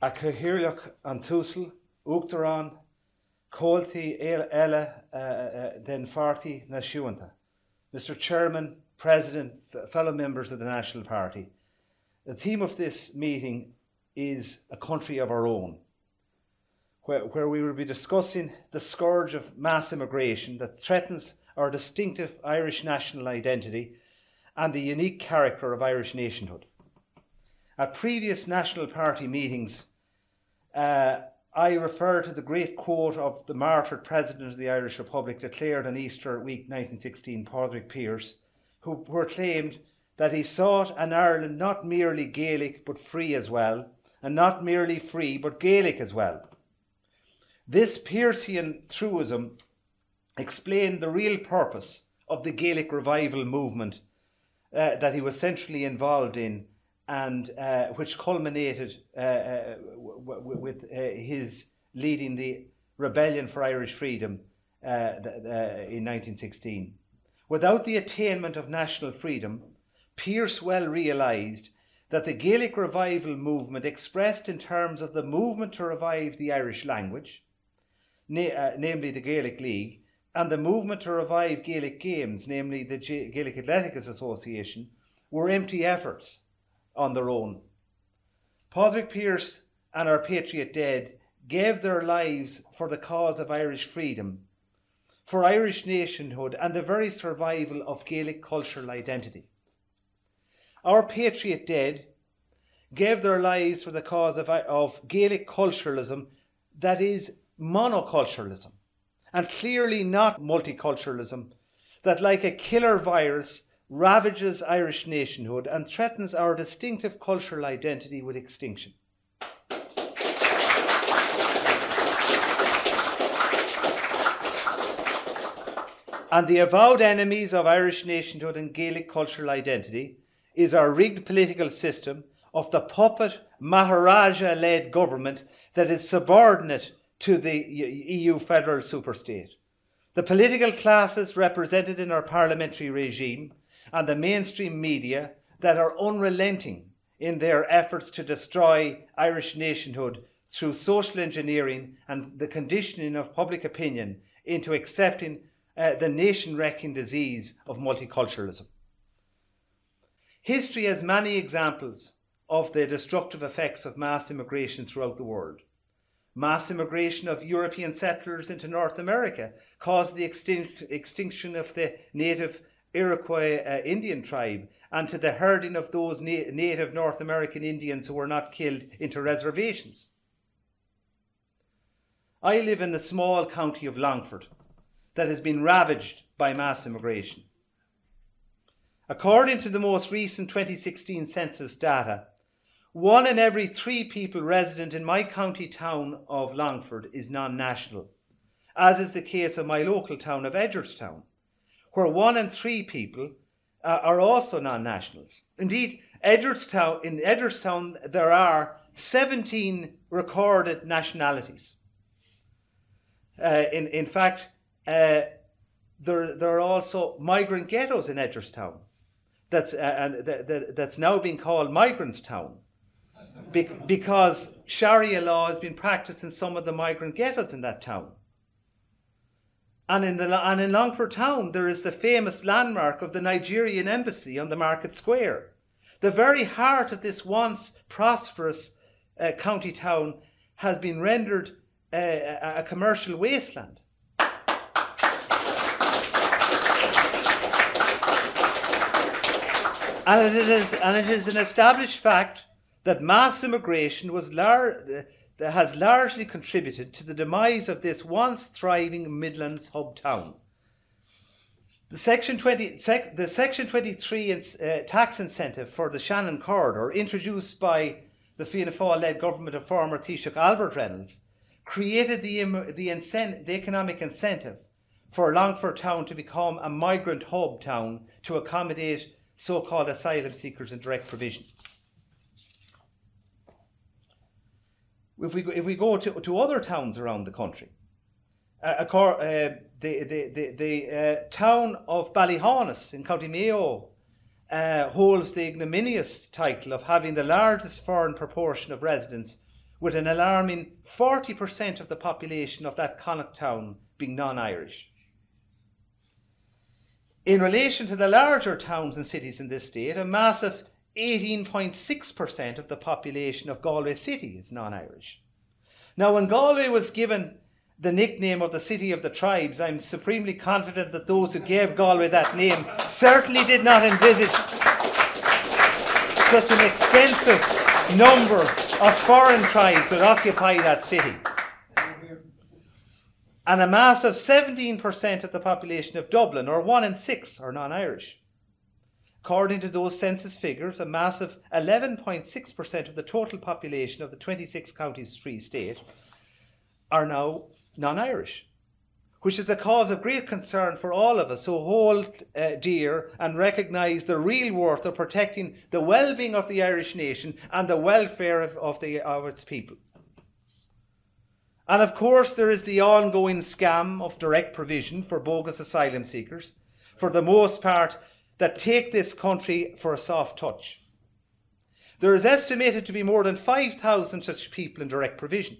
a cohirlach an túsal, Uachtarán, Colty Ella, uh, uh, then Farty na Siúanta. Mr. Chairman, President, fellow members of the National Party, the theme of this meeting is a country of our own, where, where we will be discussing the scourge of mass immigration that threatens our distinctive Irish national identity and the unique character of Irish nationhood. At previous National Party meetings, uh, I refer to the great quote of the martyred President of the Irish Republic declared on Easter week 1916, Padraig Pearse, who proclaimed that he sought an Ireland not merely Gaelic but free as well, and not merely free but Gaelic as well. This Pearsian truism explained the real purpose of the Gaelic revival movement uh, that he was centrally involved in and uh, which culminated uh, uh w- with uh, his leading the rebellion for Irish freedom uh, in 1916. Without the attainment of national freedom, Pearse well realised that the Gaelic revival movement, expressed in terms of the movement to revive the Irish language, na- namely the Gaelic League, and the movement to revive Gaelic games, namely the G- Gaelic Athletics Association, were empty efforts on their own. Padraig Pearse and our patriot dead gave their lives for the cause of Irish freedom, for Irish nationhood, and the very survival of Gaelic cultural identity. Our patriot dead gave their lives for the cause of, of Gaelic culturalism that is monoculturalism, and clearly not multiculturalism, that like a killer virus ravages Irish nationhood and threatens our distinctive cultural identity with extinction. and the avowed enemies of Irish nationhood and Gaelic cultural identity is our rigged political system of the puppet Maharaja led government that is subordinate to the EU federal superstate. The political classes represented in our parliamentary regime and the mainstream media that are unrelenting in their efforts to destroy Irish nationhood through social engineering and the conditioning of public opinion into accepting uh, the nation wrecking disease of multiculturalism. History has many examples of the destructive effects of mass immigration throughout the world. Mass immigration of European settlers into North America caused the extinct, extinction of the native Iroquois uh, Indian tribe and to the herding of those na- native North American Indians who were not killed into reservations. I live in the small county of Longford that has been ravaged by mass immigration. According to the most recent 2016 census data, one in every three people resident in my county town of Longford is non national, as is the case of my local town of Edgeworthstown where one in three people uh, are also non nationals. Indeed, Edgeworthstown, in Edgeworthstown, there are 17 recorded nationalities. Uh, in, in fact, uh, there, there are also migrant ghettos in Edgeworthstown that's, uh, and th- th- that's now being called Migrants Town Be- because Sharia law has been practiced in some of the migrant ghettos in that town. And in, the, and in Longford Town, there is the famous landmark of the Nigerian embassy on the market square. The very heart of this once prosperous uh, county town has been rendered a, a commercial wasteland. And it, is, and it is an established fact that mass immigration was lar- that has largely contributed to the demise of this once thriving Midlands hub town. The Section, 20, sec, the Section 23 uh, tax incentive for the Shannon corridor, introduced by the Fianna Fáil-led government of former Taoiseach Albert Reynolds, created the, the, incent, the economic incentive for Longford town to become a migrant hub town to accommodate so-called asylum seekers in direct provision. If we go, if we go to, to other towns around the country, uh, uh, the the the, the uh, town of Ballyhaunis in County Mayo uh, holds the ignominious title of having the largest foreign proportion of residents with an alarming 40% of the population of that Connacht town being non Irish. In relation to the larger towns and cities in this state, a massive 18.6% of the population of Galway City is non Irish. Now, when Galway was given the nickname of the city of the tribes, I'm supremely confident that those who gave Galway that name certainly did not envisage such an extensive number of foreign tribes that occupy that city. And a massive 17% of the population of Dublin, or one in six, are non Irish. According to those census figures, a massive 11.6% of the total population of the 26 counties free state are now non Irish, which is a cause of great concern for all of us who hold uh, dear and recognise the real worth of protecting the well being of the Irish nation and the welfare of, of, the, of its people. And of course, there is the ongoing scam of direct provision for bogus asylum seekers, for the most part, that take this country for a soft touch. There is estimated to be more than 5,000 such people in direct provision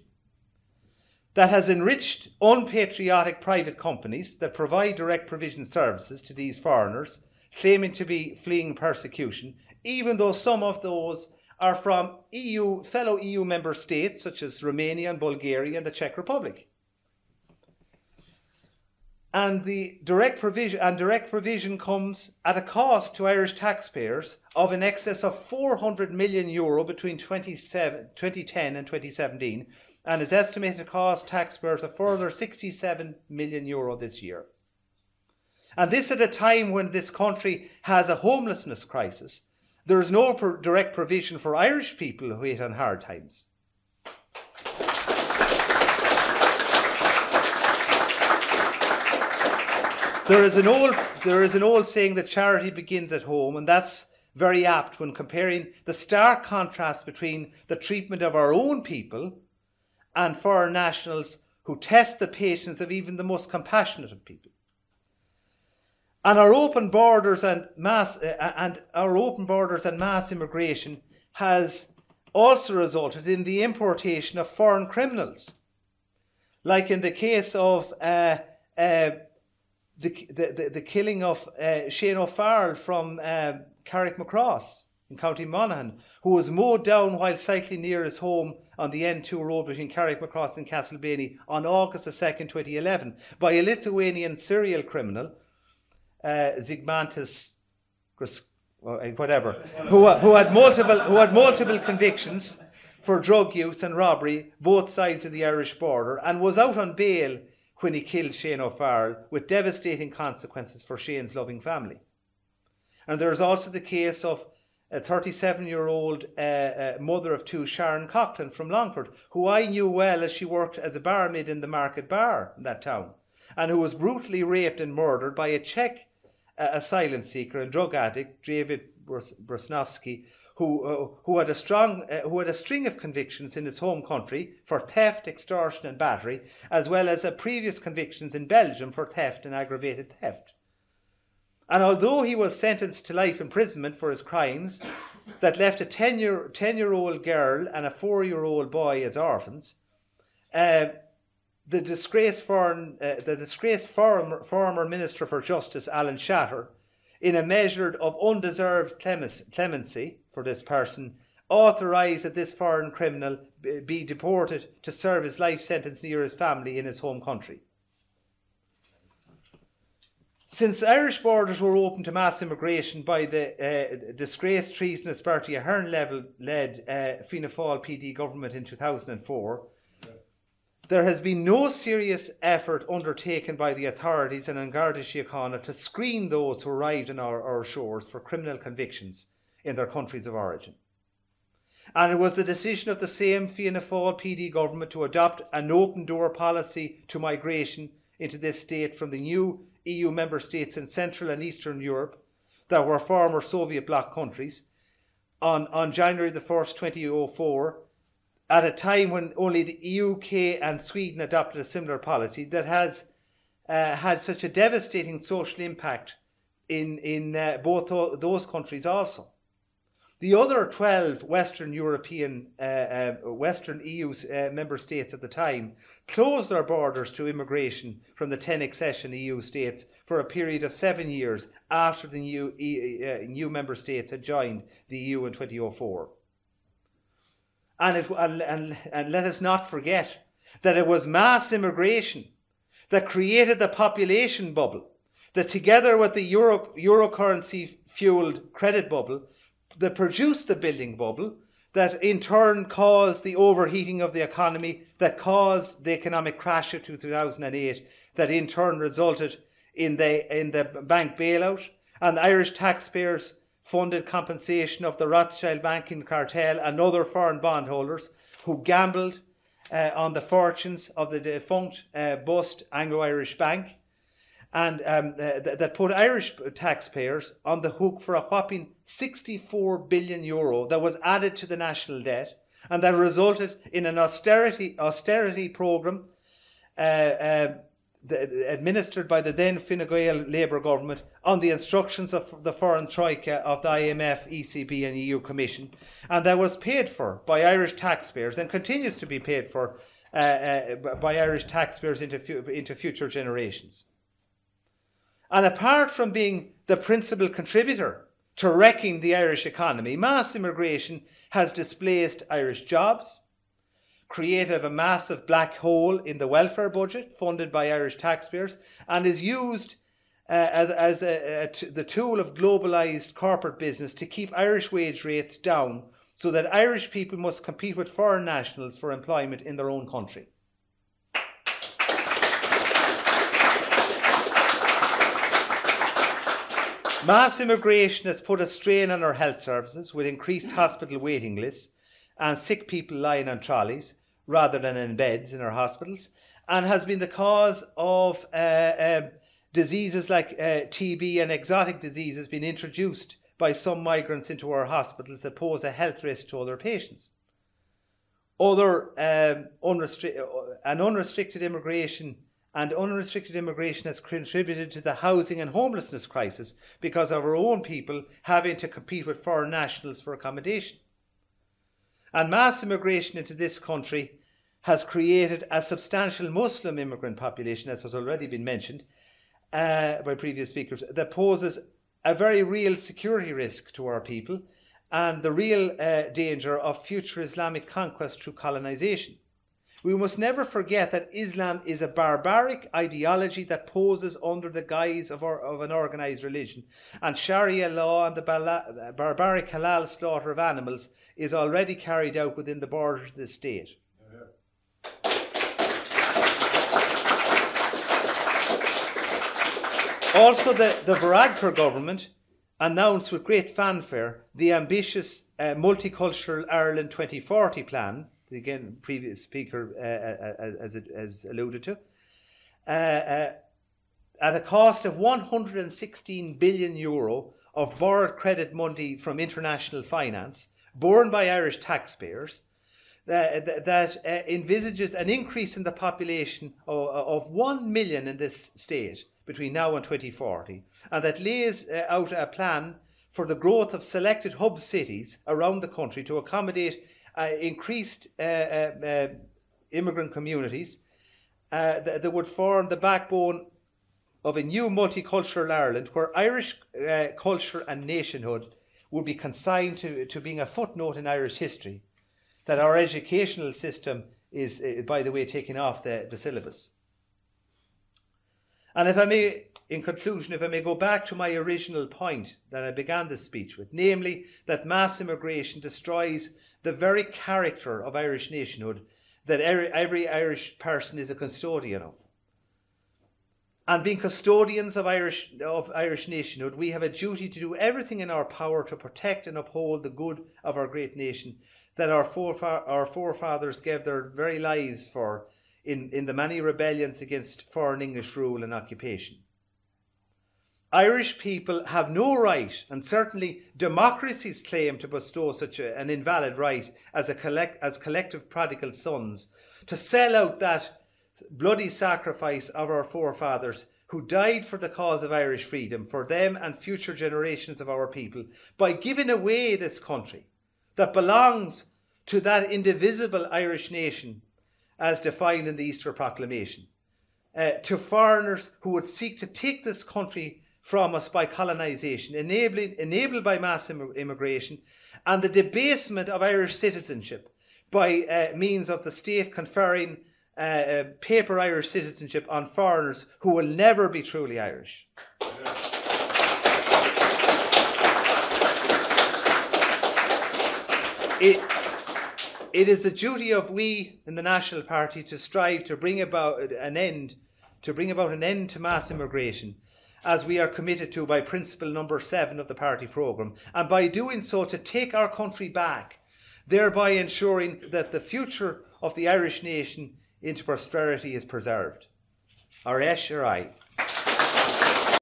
that has enriched unpatriotic private companies that provide direct provision services to these foreigners, claiming to be fleeing persecution, even though some of those are from EU, fellow EU member states such as Romania and Bulgaria and the Czech Republic. And the direct provision and direct provision comes at a cost to Irish taxpayers of in excess of 400 million euro between 2010 and 2017 and is estimated to cost taxpayers a further 67 million euro this year. And this at a time when this country has a homelessness crisis. There is no direct provision for Irish people who hit on hard times. There is, an old, there is an old saying that charity begins at home, and that's very apt when comparing the stark contrast between the treatment of our own people and foreign nationals who test the patience of even the most compassionate of people. And our open borders and mass uh, and our open borders and mass immigration has also resulted in the importation of foreign criminals, like in the case of uh, uh, the, the, the, killing of uh, Shane O'Farrell from uh, Carrickmacross in County Monaghan, who was mowed down while cycling near his home on the N2 road between Carrickmacross and Castleblayney on August the 2nd, 2011, by a Lithuanian serial criminal, uh, Zigmantas, whatever, who, who, had multiple, who had multiple convictions for drug use and robbery both sides of the Irish border and was out on bail when he killed Shane O'Farrell with devastating consequences for Shane's loving family. And there is also the case of a 37 year old uh, uh, mother of two, Sharon Coughlin from Longford, who I knew well as she worked as a barmaid in the market bar in that town, and who was brutally raped and murdered by a Czech uh, asylum seeker and drug addict, David Brosnowski, who, uh, who, had a strong, uh, who had a string of convictions in his home country for theft, extortion, and battery, as well as a previous convictions in Belgium for theft and aggravated theft. And although he was sentenced to life imprisonment for his crimes that left a 10 year, 10 year old girl and a 4 year old boy as orphans, uh, the disgraced, foreign, uh, the disgraced former, former Minister for Justice, Alan Shatter, in a measure of undeserved clemency for this person, authorised that this foreign criminal be deported to serve his life sentence near his family in his home country. Since Irish borders were open to mass immigration by the uh, disgraced treasonous Bertie Ahern level led uh, Fianna Fáil PD government in 2004, there has been no serious effort undertaken by the authorities in An Síochána to screen those who arrived on our, our shores for criminal convictions in their countries of origin. And it was the decision of the same Fianna Fáil PD government to adopt an open door policy to migration into this state from the new EU member states in Central and Eastern Europe that were former Soviet bloc countries on, on January the 1st, 2004, at a time when only the UK and Sweden adopted a similar policy that has uh, had such a devastating social impact in, in uh, both those countries also. The other 12 Western European, uh, uh, Western EU uh, member states at the time closed their borders to immigration from the 10 accession EU states for a period of seven years after the new, uh, new member states had joined the EU in 2004. And, it, and, and, and let us not forget that it was mass immigration that created the population bubble, that together with the Euro, Euro currency fueled credit bubble, that produced the building bubble, that in turn caused the overheating of the economy, that caused the economic crash of 2008, that in turn resulted in the, in the bank bailout, and the Irish taxpayers funded compensation of the Rothschild banking cartel and other foreign bondholders who gambled uh, on the fortunes of the defunct uh, bust Anglo Irish Bank. And um, uh, that put Irish taxpayers on the hook for a whopping 64 billion euro that was added to the national debt and that resulted in an austerity austerity program uh, uh, the, administered by the then Fine Gael Labour government on the instructions of the foreign troika of the IMF, ECB, and EU Commission, and that was paid for by Irish taxpayers and continues to be paid for uh, uh, by Irish taxpayers into, fu- into future generations. And apart from being the principal contributor to wrecking the Irish economy, mass immigration has displaced Irish jobs, created a massive black hole in the welfare budget funded by Irish taxpayers, and is used uh, as, as a, a t- the tool of globalised corporate business to keep Irish wage rates down so that Irish people must compete with foreign nationals for employment in their own country. Mass immigration has put a strain on our health services with increased hospital waiting lists and sick people lying on trolleys rather than in beds in our hospitals, and has been the cause of uh, uh, diseases like uh, TB and exotic diseases being introduced by some migrants into our hospitals that pose a health risk to other patients. Other um, unrestri- an unrestricted immigration and unrestricted immigration has contributed to the housing and homelessness crisis because of our own people having to compete with foreign nationals for accommodation. And mass immigration into this country has created a substantial Muslim immigrant population, as has already been mentioned uh, by previous speakers, that poses a very real security risk to our people and the real uh, danger of future Islamic conquest through colonization. We must never forget that Islam is a barbaric ideology that poses under the guise of, of an organized religion, and Sharia law and the bala, barbaric halal slaughter of animals is already carried out within the borders of the state. Also, the, the Varadkar government announced with great fanfare the ambitious uh, Multicultural Ireland 2040 plan again, previous speaker uh, uh, uh as, as alluded to, uh, uh, at a cost of 116 billion euro of borrowed credit money from international finance, borne by Irish taxpayers, that, that envisages an increase in the population of, of 1 million in this state between now and 2040, and that lays out a plan for the growth of selected hub cities around the country to accommodate uh, increased uh, uh, immigrant communities that, that would form the backbone of a new multicultural Ireland where Irish uh, culture and nationhood would be consigned to, to being a footnote in Irish history, that our educational system is, uh, by the way, taking off the, the syllabus. And if I may, in conclusion, if I may go back to my original point that I began this speech with, namely that mass immigration destroys the very character of Irish nationhood that every, Irish person is a custodian of. And being custodians of Irish, of Irish nationhood, we have a duty to do everything in our power to protect and uphold the good of our great nation that our, forefa- our forefathers gave their very lives for in, in the many rebellions against foreign English rule and occupation. Irish people have no right, and certainly democracies claim to bestow such a, an invalid right as, a collect, as collective prodigal sons, to sell out that bloody sacrifice of our forefathers who died for the cause of Irish freedom, for them and future generations of our people, by giving away this country that belongs to that indivisible Irish nation as defined in the Easter Proclamation, uh, to foreigners who would seek to take this country from us by colonisation, enabled by mass immigration, and the debasement of Irish citizenship by uh, means of the state conferring uh, uh, paper Irish citizenship on foreigners who will never be truly Irish. It, it is the duty of we in the National Party to strive to bring about an end, to bring about an end to mass immigration, as we are committed to by principle number seven of the party programme, and by doing so to take our country back, thereby ensuring that the future of the Irish nation into prosperity is preserved. Our Esh or I.